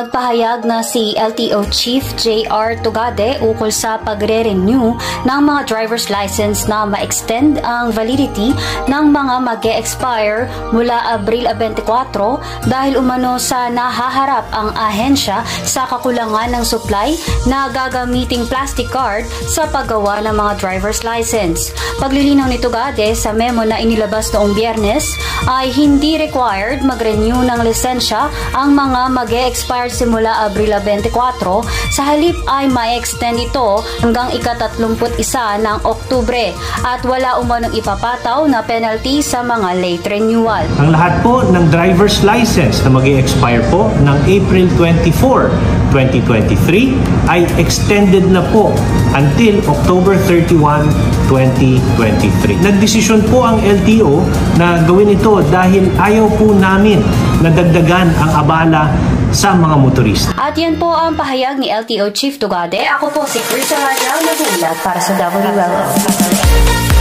Nagpahayag na si LTO Chief JR Tugade ukol sa pagre-renew ng mga driver's license na ma-extend ang validity ng mga mag expire mula Abril 24 dahil umano sa nahaharap ang ahensya sa kakulangan ng supply na gagamiting plastic card sa paggawa ng mga driver's license. Paglilinaw ni Tugade sa memo na inilabas noong biyernes ay hindi required mag-renew ng lisensya ang mga mag expire simula Abril 24, sa halip ay ma-extend ito hanggang ika-31 ng Oktubre at wala umanong ipapataw na penalty sa mga late renewal. Ang lahat po ng driver's license na mag expire po ng April 24, 2023 ay extended na po until October 31, 2023. Nagdesisyon po ang LTO na gawin ito dahil ayaw po namin na dagdagan ang abala sa mga motorista. At yan po ang pahayag ni LTO Chief Tugade. Ako po si Chris Rajal, nagulat para sa WLO.